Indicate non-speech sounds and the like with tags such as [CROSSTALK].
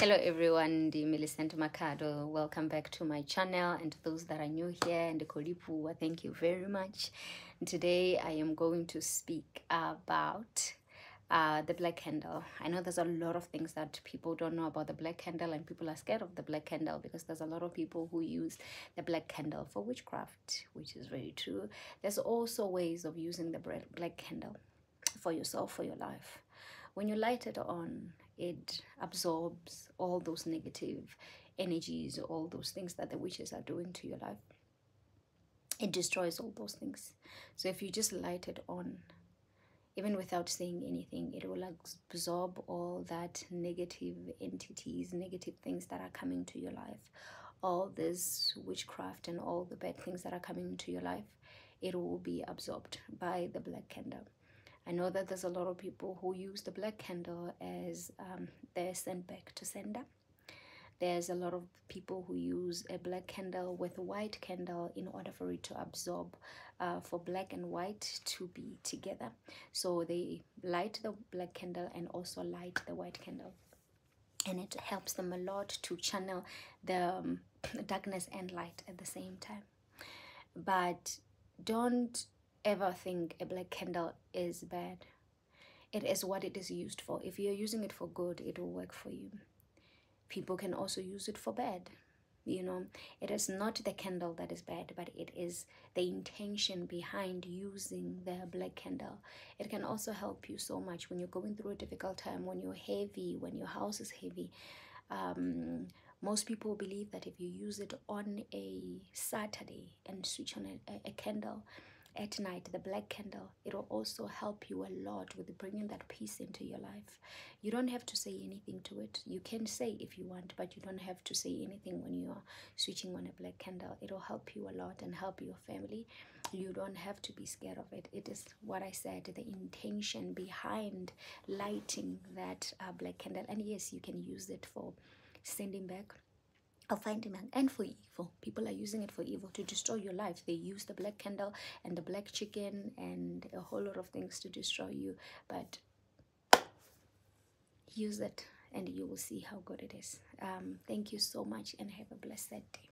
Hello everyone, the Millicent. Welcome back to my channel and to those that are new here and the Kolipu, thank you very much. Today I am going to speak about uh, the black candle. I know there's a lot of things that people don't know about the black candle and people are scared of the black candle because there's a lot of people who use the black candle for witchcraft, which is very true. There's also ways of using the black candle for yourself, for your life. When you light it on, it absorbs all those negative energies, all those things that the witches are doing to your life. It destroys all those things. So if you just light it on, even without saying anything, it will absorb all that negative entities, negative things that are coming to your life, all this witchcraft and all the bad things that are coming into your life. It will be absorbed by the black candle. I know that there's a lot of people who use the black candle as um, their send back to sender. There's a lot of people who use a black candle with a white candle in order for it to absorb, uh, for black and white to be together. So they light the black candle and also light the white candle. And it helps them a lot to channel the um, [CLEARS THROAT] darkness and light at the same time. But don't ever think a black candle is bad. It is what it is used for. If you're using it for good, it will work for you. People can also use it for bad. You know, it is not the candle that is bad, but it is the intention behind using the black candle. It can also help you so much when you're going through a difficult time, when you're heavy, when your house is heavy. Um, most people believe that if you use it on a Saturday and switch on a, a, a candle, at night the black candle it will also help you a lot with bringing that peace into your life. You don't have to say anything to it. You can say if you want but you don't have to say anything when you are switching on a black candle. It will help you a lot and help your family. You don't have to be scared of it. It is what i said the intention behind lighting that uh, black candle. And yes you can use it for sending back I'll find him and for evil. People are using it for evil to destroy your life. They use the black candle and the black chicken and a whole lot of things to destroy you. But use it and you will see how good it is. Um, thank you so much and have a blessed day.